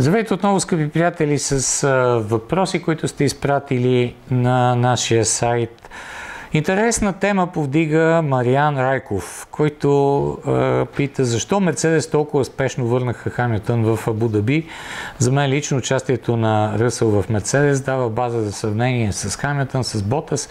Здравейте отново, скъпи приятели, с въпроси, които сте изпратили на нашия сайт. Интересна тема повдига Мариан Райков, който а, пита защо Мерцедес толкова спешно върнаха Хамилтън в Абу Даби. За мен лично участието на Ръсъл в Мерцедес дава база за сравнение с Хамилтън, с Ботас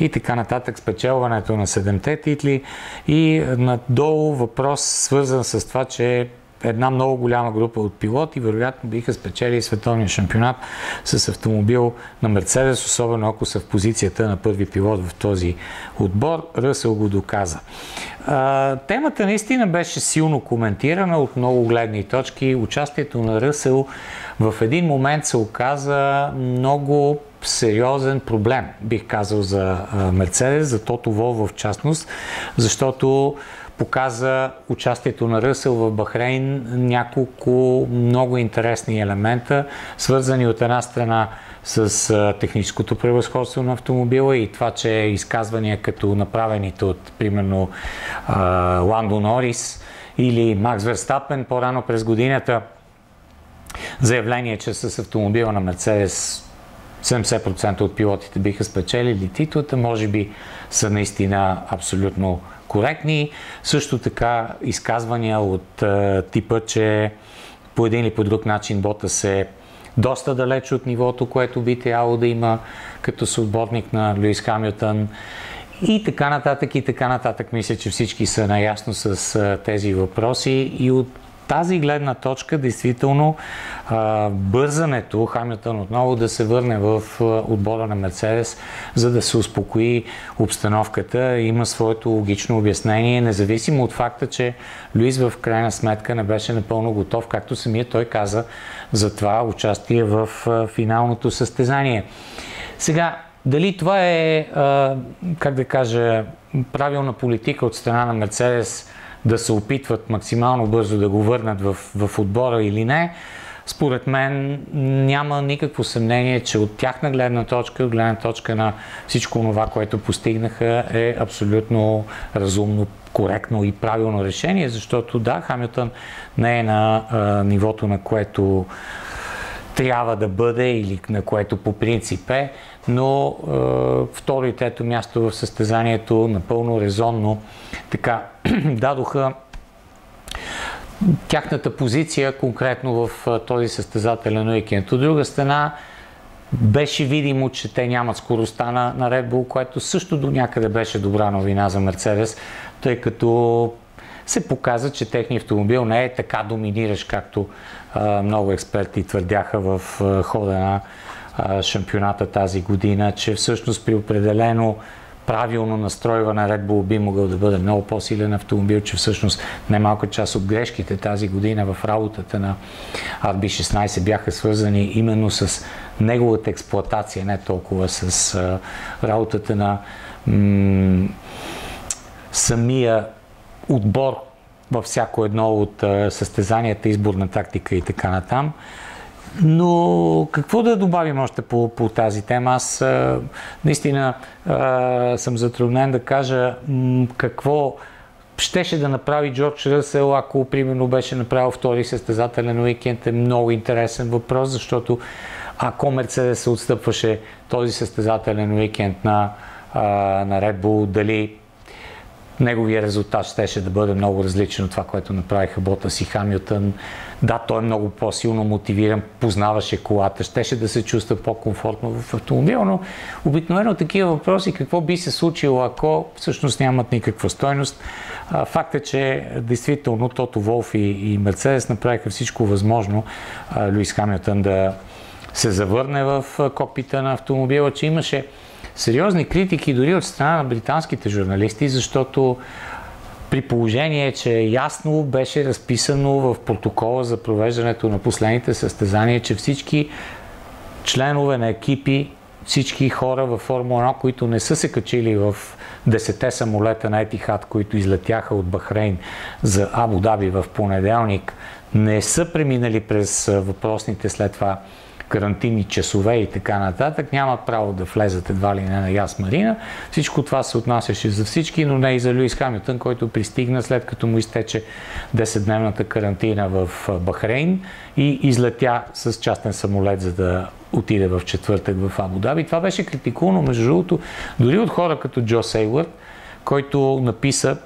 и така нататък, спечелването на седемте титли и надолу въпрос свързан с това, че една много голяма група от пилоти вероятно биха спечели световния шампионат с автомобил на Мерцедес, особено ако са в позицията на първи пилот в този отбор. Ръсъл го доказа. темата наистина беше силно коментирана от много гледни точки. Участието на Ръсъл в един момент се оказа много сериозен проблем, бих казал, за Мерцедес, за Тото Вол в частност, защото показа участието на Ръсъл в Бахрейн няколко много интересни елемента, свързани от една страна с техническото превъзходство на автомобила и това, че изказвания като направените от, примерно, Ландо Норис или Макс Верстапен по-рано през годината, заявление, че с автомобила на Мерцедес 70% от пилотите биха спечелили титлата, може би са наистина абсолютно коректни. Също така изказвания от а, типа, че по един или по друг начин бота се доста далеч от нивото, което би трябвало да има като съотборник на Луис Хамилтън и така нататък и така нататък. Мисля, че всички са наясно с а, тези въпроси и от тази гледна точка, действително, бързането Хамилтън отново да се върне в отбора на Мерцедес, за да се успокои обстановката, има своето логично обяснение, независимо от факта, че Луис в крайна сметка не беше напълно готов, както самия той каза, за това участие в финалното състезание. Сега, дали това е, как да кажа, правилна политика от страна на Мерцедес да се опитват максимално бързо да го върнат в, в отбора или не, според мен няма никакво съмнение, че от тяхна гледна точка, от гледна точка на всичко това, което постигнаха, е абсолютно разумно, коректно и правилно решение, защото да, Хамилтън не е на а, нивото, на което трябва да бъде или на което по принцип е, но е, второ и трето място в състезанието напълно резонно така дадоха тяхната позиция конкретно в този състезателен уикенд. От друга страна, беше видимо, че те нямат скоростта на, на Red Bull, което също до някъде беше добра новина за Мерцедес, тъй като се показа, че техният автомобил не е така доминиращ, както а, много експерти твърдяха в а, хода на а, шампионата тази година, че всъщност при определено правилно настройване Red Bull би могъл да бъде много по-силен автомобил, че всъщност немалка част от грешките тази година в работата на RB16 бяха свързани именно с неговата експлоатация, не толкова с а, работата на м- самия отбор във всяко едно от състезанията, изборна тактика и така натам. Но какво да добавим още по, по тази тема? Аз наистина а, съм затруднен да кажа м, какво щеше да направи Джордж Ръсел, ако примерно беше направил втори състезателен уикенд е много интересен въпрос, защото ако Мерцедес се отстъпваше този състезателен уикенд на, а, на Red Bull, дали неговия резултат щеше да бъде много различен от това, което направиха Ботас и Хамилтън. Да, той е много по-силно мотивиран, познаваше колата, щеше да се чувства по-комфортно в автомобила, но обикновено такива въпроси, какво би се случило, ако всъщност нямат никаква стойност. Факт е, че действително Тото Волф и, и Мерцедес направиха всичко възможно Луис Хамилтън да се завърне в кокпита на автомобила, че имаше сериозни критики дори от страна на британските журналисти, защото при положение, че ясно беше разписано в протокола за провеждането на последните състезания, че всички членове на екипи, всички хора във Формула 1, които не са се качили в 10 самолета на Етихад, които излетяха от Бахрейн за Абу Даби в понеделник, не са преминали през въпросните след това карантинни часове и така нататък, нямат право да влезат едва ли не на Яс Марина. Всичко това се отнасяше за всички, но не и за Луис Хамилтън, който пристигна след като му изтече 10-дневната карантина в Бахрейн и излетя с частен самолет, за да отиде в четвъртък в Абу Даби. Това беше критикувано, между другото, дори от хора като Джо Сейлърд, който написа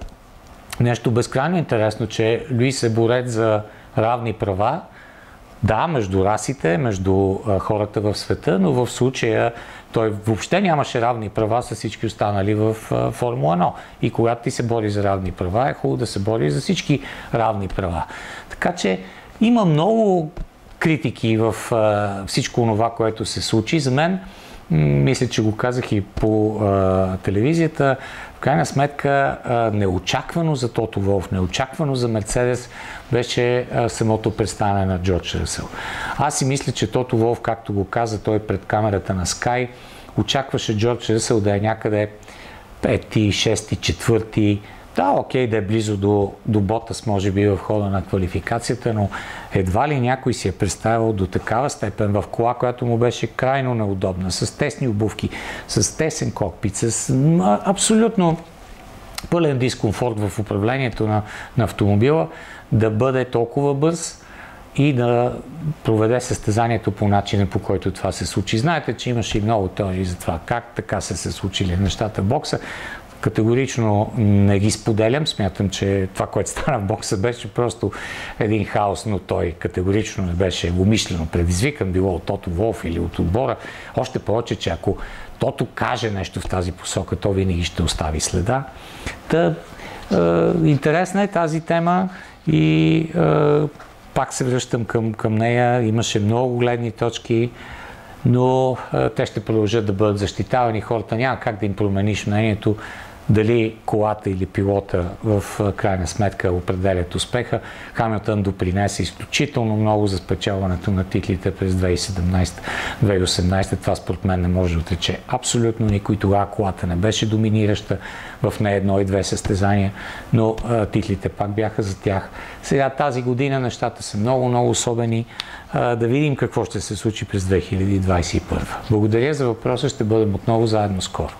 нещо безкрайно интересно, че Луис е борец за равни права, да, между расите, между хората в света, но в случая той въобще нямаше равни права с всички останали в Формула 1. И когато ти се бори за равни права, е хубаво да се бори за всички равни права. Така че има много критики в всичко това, което се случи. За мен, мисля, че го казах и по а, телевизията, в крайна сметка, а, неочаквано за Тото Волф, неочаквано за Мерцедес беше а, самото представяне на Джордж Ръсъл. Аз си мисля, че Тото Волф, както го каза той пред камерата на Sky, очакваше Джордж Ръсъл да е някъде пети, шести, четвърти, да, окей, да е близо до, до Ботас, може би в хода на квалификацията, но едва ли някой си е представил до такава степен в кола, която му беше крайно неудобна, с тесни обувки, с тесен кокпит, с абсолютно пълен дискомфорт в управлението на, на автомобила, да бъде толкова бърз и да проведе състезанието по начина, по който това се случи. Знаете, че имаше и много теории за това, как така са се случили нещата в бокса. Категорично не ги споделям. Смятам, че това, което стана в бокса, беше просто един хаос, но той категорично не беше умишлено предизвикан, било от Тото Волф или от отбора. Още повече, че ако Тото каже нещо в тази посока, то винаги ще остави следа. Та, е, интересна е тази тема и е, пак се връщам към, към нея. Имаше много гледни точки но е, те ще продължат да бъдат защитавани. Хората няма как да им промениш мнението дали колата или пилота в крайна сметка определят успеха. Хамилтън допринесе изключително много за спечелването на титлите през 2017-2018. Това според мен не може да отрече абсолютно никой. Тогава колата не беше доминираща в не едно и две състезания, но а, титлите пак бяха за тях. Сега тази година нещата са много, много особени. А, да видим какво ще се случи през 2021. Благодаря за въпроса. Ще бъдем отново заедно скоро.